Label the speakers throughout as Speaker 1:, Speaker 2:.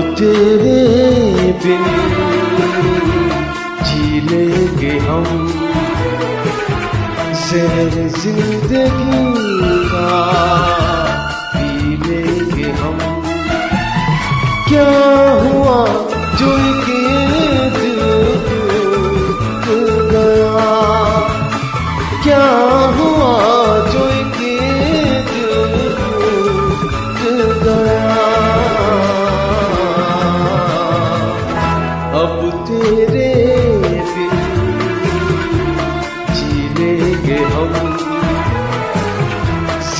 Speaker 1: تیرے بن جی لیں گے ہم۔ زہر زندگی کا پی لیں گے ہم۔ کیا ہوا جو کہ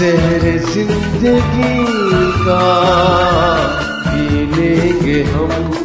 Speaker 1: شہر زندگی کا پی لیں گے ہم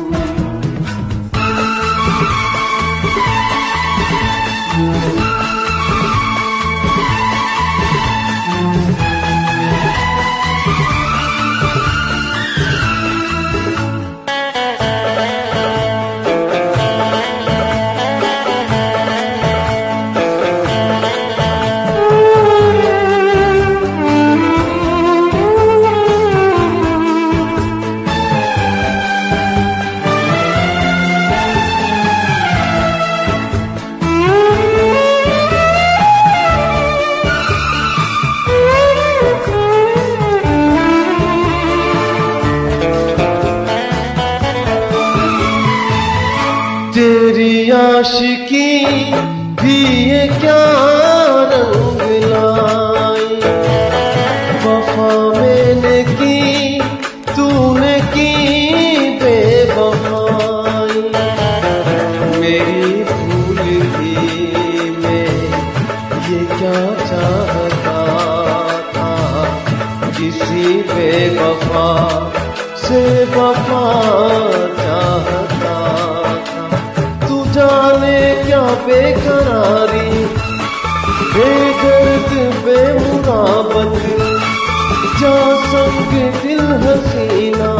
Speaker 1: تیری عاشقی بھی یہ کیا رنگ لائی وفا میں نے کی تو نے کی بے وفائی میری بھول ہی میں یہ کیا چاہتا تھا؟ کسی بے وفا سے وفا بے قراری، بے درد، بے مرابط جا سنگ دل حسینہ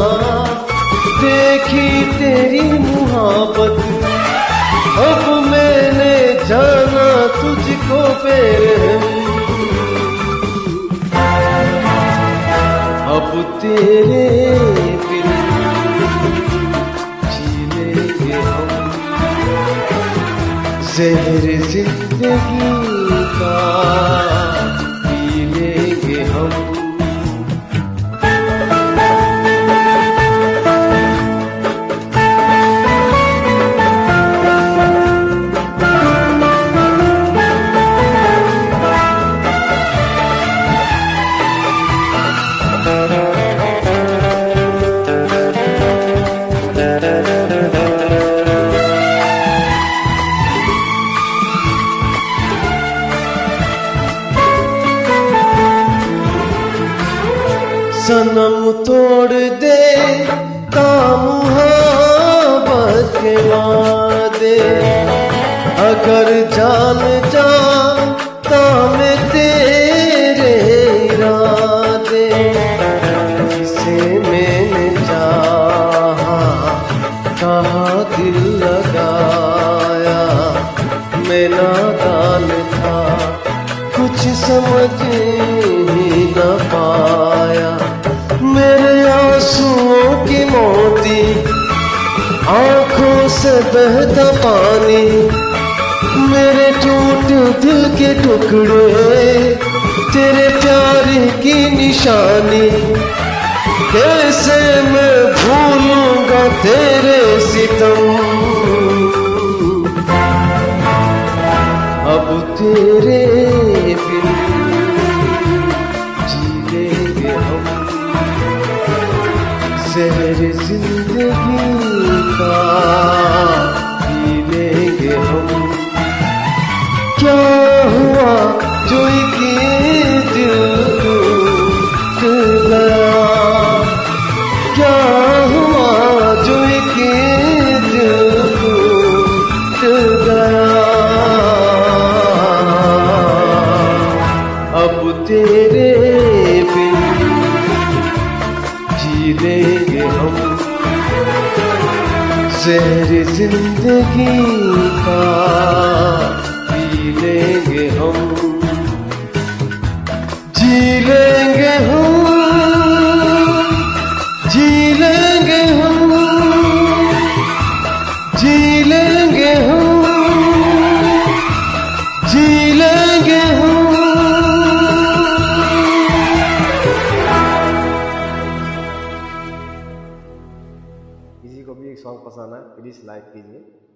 Speaker 1: دیکھی تیری محبت۔ اب میں نے جانا تجھ کو بے اب تیرے زہر زندگی کا پی لیں گے ہم سنم توڑ دے، کام محبت کے وعدے اگر جان جاتا میں تیرے ارادے جسے میں نے چاہا کہا دل لگایا۔ میں نادان تھا، کچھ سمجھ ہی نہ پایا سے بہتا پانی میرے ٹوٹ دل کے ٹکڑے، تیرے پیار کی نشانی۔ کیسے میں بھولوں گا تیرے ستم۔ اب تیرے بن جی گے ہم۔ زہر زندگی کا زہر زندگی کا پی لیں گے ہم۔ جی لیں گے ہم۔ کسی کو بھی ایک سانگ